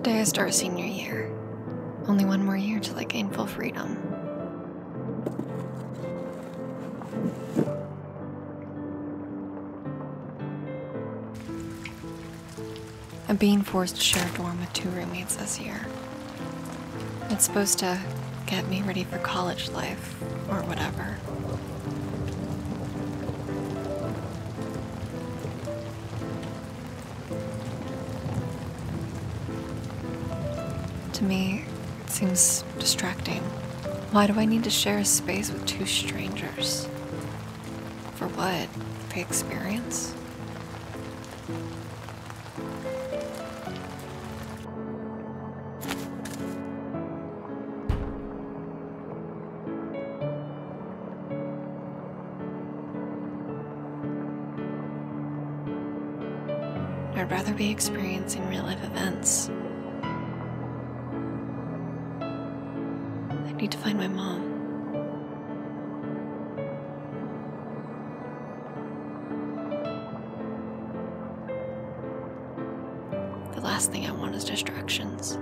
day I start senior year. Only one more year till I gain full freedom. I'm being forced to share a dorm with two roommates this year. It's supposed to get me ready for college life, or whatever. To me, it seems distracting. Why do I need to share a space with two strangers? For what? The experience? I'd rather be experiencing real life events. I need to find my mom. The last thing I want is distractions.